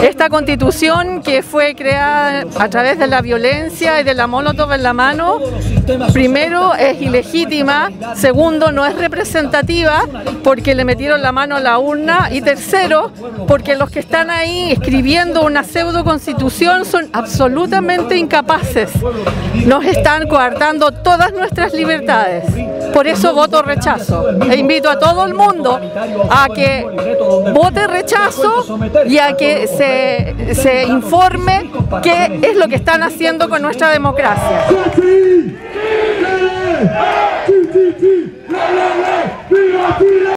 Esta constitución que fue creada a través de la violencia y de la molotov en la mano, primero es ilegítima, segundo no es representativa porque le metieron la mano a la urna y tercero porque los que están ahí escribiendo una pseudo constitución son absolutamente incapaces. Nos están coartando todas nuestras libertades. Por eso voto rechazo. E invito a todo el mundo a que vote rechazo y a que se, se informe qué es lo que están haciendo con nuestra democracia.